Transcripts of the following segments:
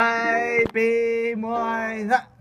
Hi, be my that.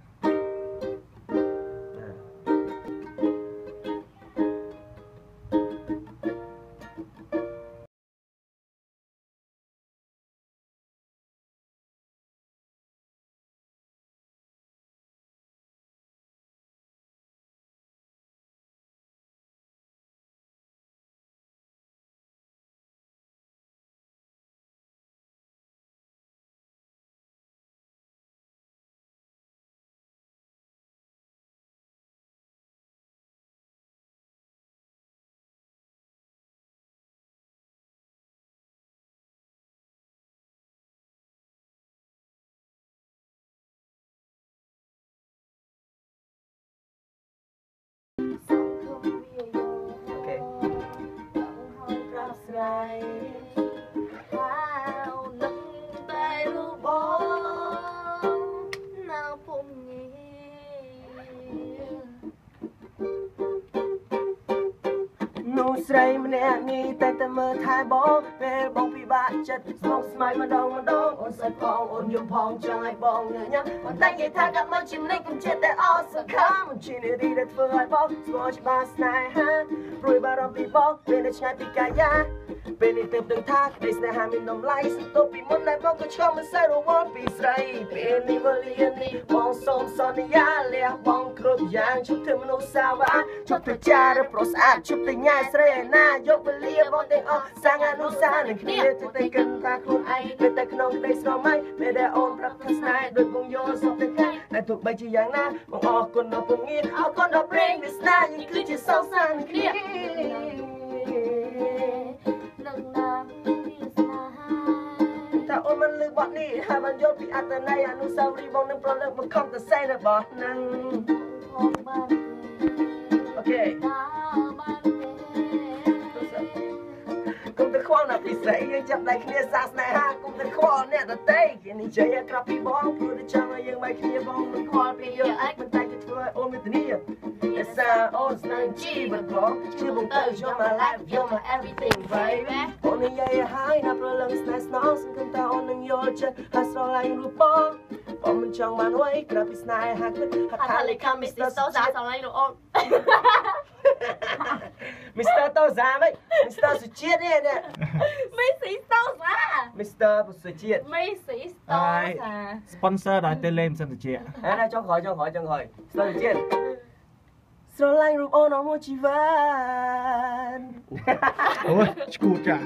Hai pi môi dạ ស្រីម្នាក់នេះតែតែមើលថែបងពេលបងពិបាកចិត្តស្មោកស្មៃម្ដងម្ដងអូនស្អិតផងអូនយំផងចង់ឲ្យបងញញឹមប៉ុន្តែនិយាយថាកាត់មកជាម្នាក់កុំចិត្តតែអស់សង្ឃឹមជានារីដែលធ្វើឲ្យបងស្គាល់ច្បាស់ស្នេហាព្រួយបារម្ភពីបងពេលនៅឆ្ងាយពីកាយា ពេលនេះទើបដឹងថាក្តីស្នេហាមានតម្លៃសន្ទុបពីមុនដែលបងក៏ឆ្លងមិនសូវរវល់ពីស្រីពេលនេះវេលានេះបងសូមសន្យាលះបងគ្រប់យ៉ាងជប់ធ្វើមនុស្សសាវ៉ាជប់ទៅចារប្រុសស្អាតជប់ទៅញ៉ាយស្រីឯណាយកវេលាបងទាំងអស់សាងអនុសាសន៍នឹងគ្នាទៅតែគិតថាខ្លួនឯងនៅតែក្នុងក្តីស្រមៃពេលដែលអូនប្រាប់ថាស្នេហ៍ដូចបងយល់សុខទាំងកាយតែទោះបីជាយ៉ាងណាបងអរគុណដល់ពងៀនអរគុណដល់ព្រេងវាស្នេហ៍យើងគឺជាសងសានគ្នា បទនេះហើយបានយល់ពីអត្តន័យអនុស្សាវរីយ៍បងនឹងប្រលើកមកខំទៅសេរបស់នឹងអូខេ ណាពីស្រីយើងចាប់ដៃគ្នាសាស្នេហាគុំទៅខ្វល់អ្នកដតីគេនិយាយឲ្យក្រាប់ពីបងព្រោះតែចង់ឲ្យយើងបែកគ្នាបងមិនខ្វល់ពីយើងអាចមិនតែទៅធ្វើឲ្យអូនមានធានាអេសាអូនស្នើជីវិតបងជឿបងទៅ you're my life you're my everything baby អូននិយាយឲ្យណាប្រលឹងស្នេហ៍ស្នងសង្ឃឹមថាអូននឹងយល់ចិត្តហើយស្រឡាញ់រូបបងបងមិនចង់បានអ្វីក្រៅពីស្នេហ៍ហាក់គិតថាលេខាមីស្ទ័រសូសាស្រឡាញ់លោកអូនមីស្ទ័រតូសា មិនមីស្ទ័រសុជាតិនេះនេះមីស៊ីស្តូសាមីស្ទ័រសុជាតិមីស៊ីស្តូសា sponsor ដល់ទៅលេងសិនតិចអាណាចង់ក្រោយចង់ក្រោយចង់ក្រោយស្ទ័រសុជាតិស្រឡាញ់រូបអូនអស់មួយជីវិតអូយឈ្គូចា